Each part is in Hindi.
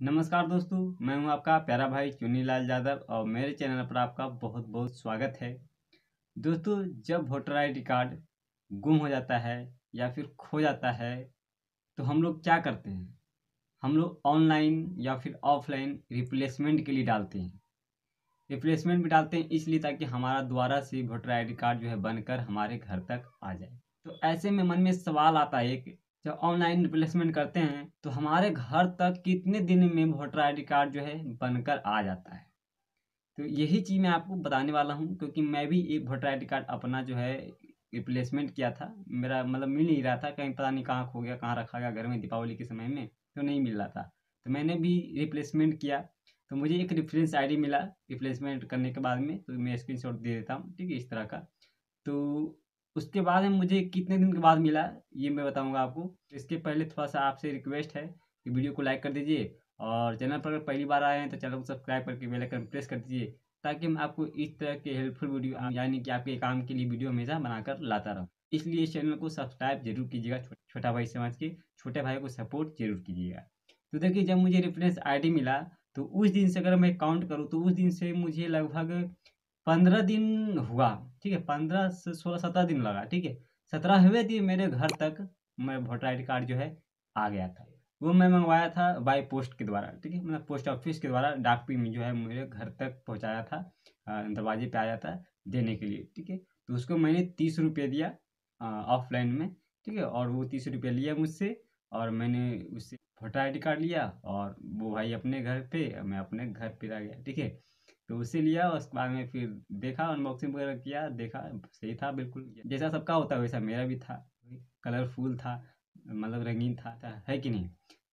नमस्कार दोस्तों, मैं हूँ आपका प्यारा भाई चुन्नीलाल यादव और मेरे चैनल पर आपका बहुत बहुत स्वागत है। दोस्तों, जब वोटर आईडी कार्ड गुम हो जाता है या फिर खो जाता है तो हम लोग क्या करते हैं? हम लोग ऑनलाइन या फिर ऑफलाइन रिप्लेसमेंट के लिए डालते हैं। रिप्लेसमेंट भी डालते हैं इसलिए ताकि हमारा दोबारा से वोटर आईडी कार्ड जो है बनकर हमारे घर तक आ जाए। तो ऐसे में मन में सवाल आता है कि जब ऑनलाइन रिप्लेसमेंट करते हैं तो हमारे घर तक कितने दिन में वोटर आईडी कार्ड जो है बनकर आ जाता है? तो यही चीज़ मैं आपको बताने वाला हूँ, क्योंकि मैं भी एक वोटर आईडी कार्ड अपना जो है रिप्लेसमेंट किया था। मेरा मतलब मिल नहीं रहा था, कहीं पता नहीं कहाँ खो गया, कहाँ रखा गया घर में दीपावली के समय में तो नहीं मिल रहा था। तो मैंने भी रिप्लेसमेंट किया। तो मुझे एक रेफरेंस आईडी मिला रिप्लेसमेंट करने के बाद में तो मैं स्क्रीनशॉट दे देता हूँ, ठीक है, इस तरह का। तो उसके बाद में मुझे कितने दिन के बाद मिला, ये मैं बताऊँगा आपको। इसके पहले थोड़ा सा आपसे रिक्वेस्ट है कि वीडियो को लाइक कर दीजिए और चैनल पर अगर पहली बार आए हैं तो चैनल को सब्सक्राइब करके बेल आइकन प्रेस कर दीजिए ताकि मैं आपको इस तरह के हेल्पफुल वीडियो यानी कि आपके काम के लिए वीडियो हमेशा बनाकर लाता रहूँ। इसलिए इस चैनल को सब्सक्राइब ज़रूर कीजिएगा, छोटा भाई समझ के छोटे भाई को सपोर्ट ज़रूर कीजिएगा। तो देखिए, जब मुझे रेफरेंस आईडी मिला तो उस दिन से अगर मैं काउंट करूँ तो उस दिन से मुझे लगभग पंद्रह दिन हुआ, ठीक है, पंद्रह से सोलह सत्रह दिन लगा, ठीक है। सत्रहवें दिन मेरे घर तक मेरा वोटर आईडी कार्ड जो है, आ गया था। वो मैं मंगवाया था बाय पोस्ट के द्वारा, ठीक है मतलब पोस्ट ऑफ़िस के द्वारा डाक पी में जो है मेरे घर तक पहुँचाया था दरवाजे पे आया था देने के लिए, ठीक है। तो उसको मैंने तीस रुपये दिया ऑफलाइन में, ठीक है, और वो तीस रुपये लिया मुझसे, और मैंने उससे वोटर आईडी कार्ड लिया, और वो भाई अपने घर पे, मैं अपने घर पे आ गया, ठीक है। तो उसे लिया उसके बाद में फिर देखा अनबॉक्सिंग वगैरह किया देखा सही था बिल्कुल जैसा सबका होता वैसा मेरा भी था। कलरफुल था मतलब रंगीन था, था है कि नहीं?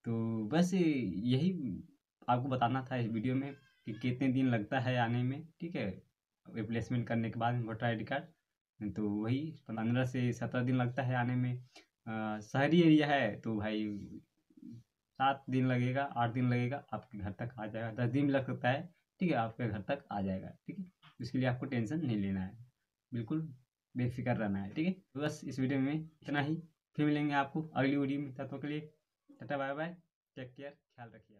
तो बस यही आपको बताना था इस वीडियो में कि कितने दिन लगता है आने में ठीक है? रिप्लेसमेंट करने के बाद वोटर आईडी कार्ड तो वही पंद्रह से सत्रह दिन लगता है आने में। शहरी एरिया है तो भाई सात दिन लगेगा आठ दिन लगेगा आपके घर तक आ जाएगा। दस दिन भी लग सकता है। ठीक है आपके घर तक आ जाएगा, ठीक है? इसके लिए आपको टेंशन नहीं लेना है। बिल्कुल बेफिक्र रहना है, ठीक है? तो बस इस वीडियो में इतना ही। फिर मिलेंगे आपको अगली वीडियो में। तत्व के लिए tata bye bye take care. ख्याल रखिए